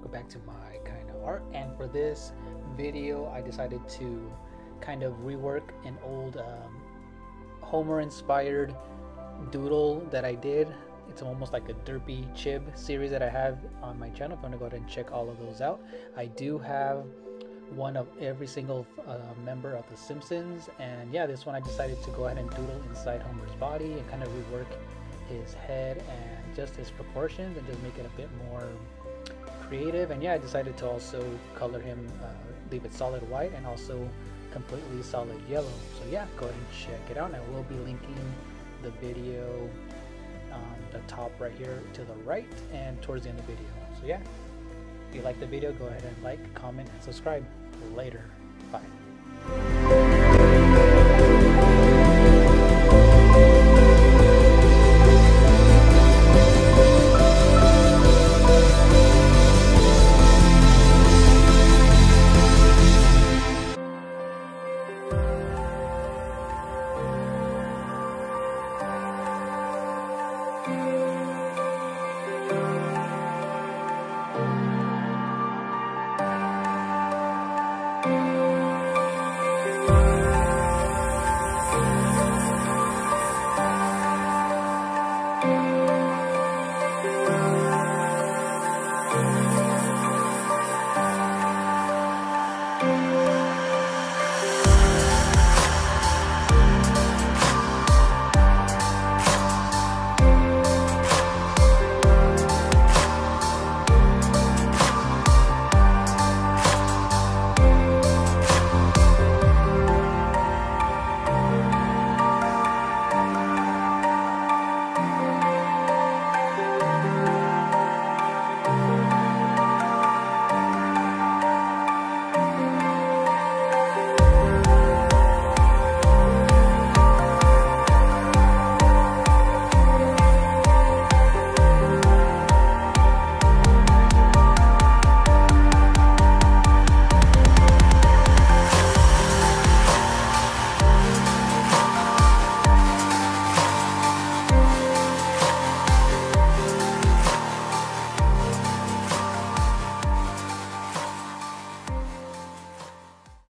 welcome back to my kind of art. And for this video I decided to kind of rework an old um, Homer inspired doodle that I did. It's almost like a derpy chib series that I have on my channel. If you want to go ahead and check all of those out I do have one of every single uh, member of the Simpsons. And yeah this one I decided to go ahead and doodle inside Homer's body and kind of rework his head and just his proportions and just make it a bit more creative and yeah I decided to also color him uh, leave it solid white and also completely solid yellow. So yeah go ahead and check it out. And I will be linking the video on the top right here to the right and towards the end of the video. So yeah if you like the video go ahead and like comment and subscribe. Later. Bye